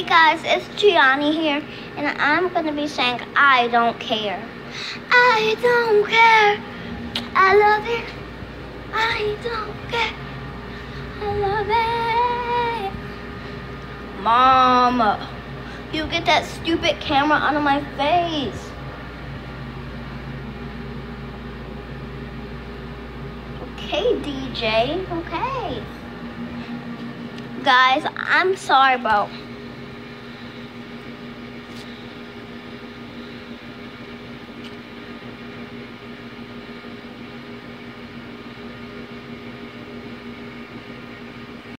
Hey guys, it's Gianni here, and I'm gonna be saying I don't care. I don't care. I love it. I don't care. I love it. Mom, you get that stupid camera out of my face. Okay, DJ. Okay. Guys, I'm sorry about